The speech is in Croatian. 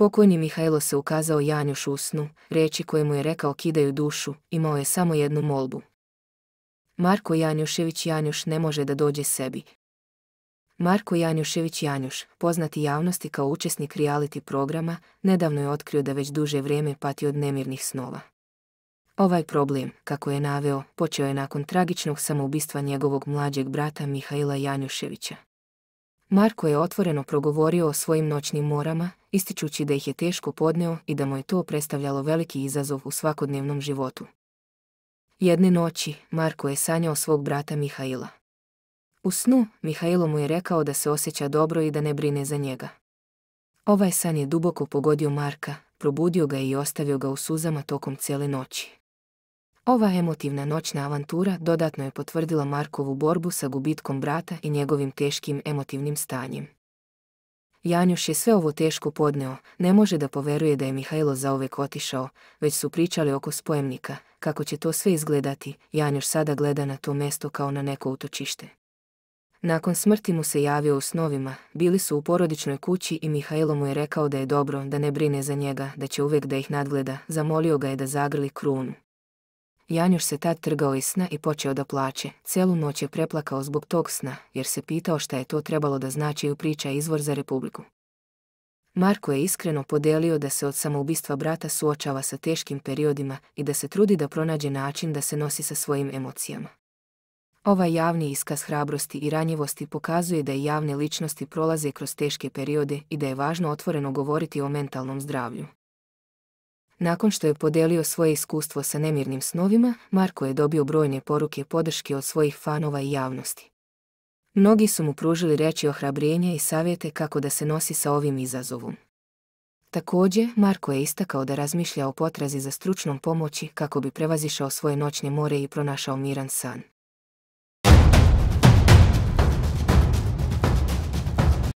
Pokojni Mihajlo se ukazao Janjušu u snu, reči koje mu je rekao kidaju dušu, imao je samo jednu molbu. Marko Janjušević Janjuš ne može da dođe sebi. Marko Janjušević Janjuš, poznati javnosti kao učesnik reality programa, nedavno je otkrio da već duže vrijeme pati od nemirnih snova. Ovaj problem, kako je naveo, počeo je nakon tragičnog samoubistva njegovog mlađeg brata Mihaila Janjuševića. Marko je otvoreno progovorio o svojim noćnim morama, ističući da ih je teško podneo i da mu je to predstavljalo veliki izazov u svakodnevnom životu. Jedne noći, Marko je sanjao svog brata Mihaila. U snu, Mihailo mu je rekao da se osjeća dobro i da ne brine za njega. Ovaj san je duboko pogodio Marka, probudio ga i ostavio ga u suzama tokom cijele noći. Ova emotivna noćna avantura dodatno je potvrdila Markovu borbu sa gubitkom brata i njegovim teškim emotivnim stanjem. Janjuš je sve ovo teško podneo, ne može da poveruje da je Mihajlo zauvek otišao, već su pričali oko spojemnika, kako će to sve izgledati, Janjuš sada gleda na to mesto kao na neko utočište. Nakon smrti mu se javio u snovima, bili su u porodičnoj kući i Mihajlo mu je rekao da je dobro, da ne brine za njega, da će uvijek da ih nadgleda, zamolio ga je da zagrli krunu. Janjuš se tad trgao iz sna i počeo da plaće. Celu noć je preplakao zbog tog sna, jer se pitao šta je to trebalo da znači u priča izvor za republiku. Marko je iskreno podelio da se od samoubistva brata suočava sa teškim periodima i da se trudi da pronađe način da se nosi sa svojim emocijama. Ovaj javni iskaz hrabrosti i ranjivosti pokazuje da i javne ličnosti prolaze kroz teške periode i da je važno otvoreno govoriti o mentalnom zdravlju. Nakon što je podelio svoje iskustvo sa nemirnim snovima, Marko je dobio brojne poruke podrške od svojih fanova i javnosti. Mnogi su mu pružili reći ohrabrenja i savjete kako da se nosi sa ovim izazovom. Također, Marko je istakao da razmišlja o potrazi za stručnom pomoći kako bi prevazišao svoje noćne more i pronašao miran san.